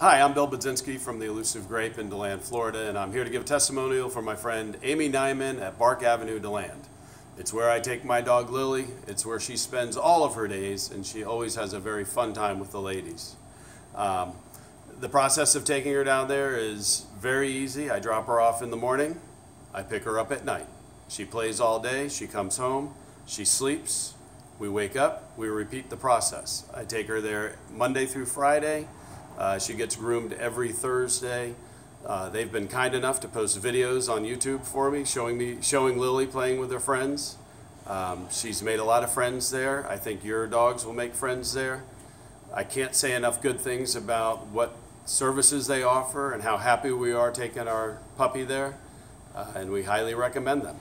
Hi, I'm Bill Budzinski from the Elusive Grape in DeLand, Florida, and I'm here to give a testimonial for my friend Amy Nyman at Bark Avenue, DeLand. It's where I take my dog Lily. It's where she spends all of her days, and she always has a very fun time with the ladies. Um, the process of taking her down there is very easy. I drop her off in the morning. I pick her up at night. She plays all day. She comes home. She sleeps. We wake up. We repeat the process. I take her there Monday through Friday. Uh, she gets groomed every Thursday. Uh, they've been kind enough to post videos on YouTube for me, showing me showing Lily playing with her friends. Um, she's made a lot of friends there. I think your dogs will make friends there. I can't say enough good things about what services they offer and how happy we are taking our puppy there, uh, and we highly recommend them.